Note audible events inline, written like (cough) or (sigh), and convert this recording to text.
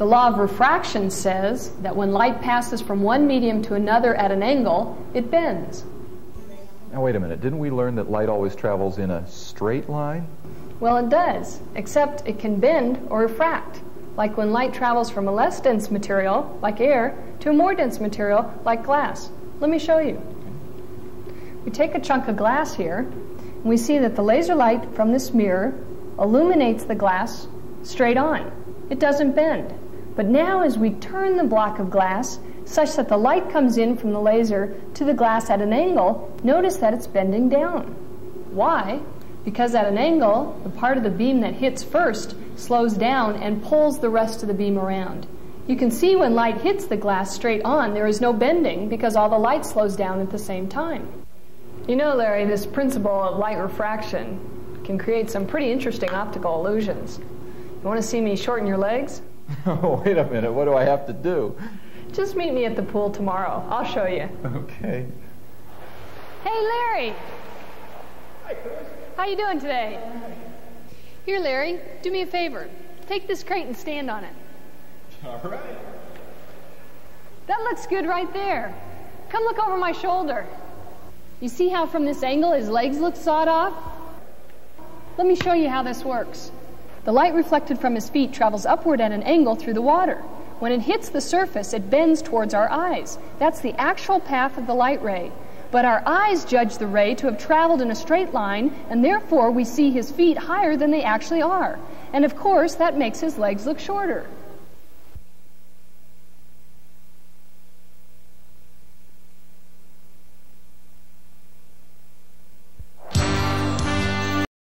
The law of refraction says that when light passes from one medium to another at an angle, it bends. Now, wait a minute. Didn't we learn that light always travels in a straight line? Well, it does, except it can bend or refract, like when light travels from a less dense material, like air, to a more dense material, like glass. Let me show you. We take a chunk of glass here, and we see that the laser light from this mirror illuminates the glass straight on. It doesn't bend. But now, as we turn the block of glass such that the light comes in from the laser to the glass at an angle, notice that it's bending down. Why? Because at an angle, the part of the beam that hits first slows down and pulls the rest of the beam around. You can see when light hits the glass straight on, there is no bending because all the light slows down at the same time. You know, Larry, this principle of light refraction can create some pretty interesting optical illusions. You want to see me shorten your legs? Oh, (laughs) wait a minute. What do I have to do? Just meet me at the pool tomorrow. I'll show you. Okay. Hey, Larry. Hi, Chris. How you doing today? Here, Larry, do me a favor. Take this crate and stand on it. All right. That looks good right there. Come look over my shoulder. You see how from this angle his legs look sawed off? Let me show you how this works. The light reflected from his feet travels upward at an angle through the water. When it hits the surface, it bends towards our eyes. That's the actual path of the light ray. But our eyes judge the ray to have traveled in a straight line, and therefore we see his feet higher than they actually are. And of course, that makes his legs look shorter.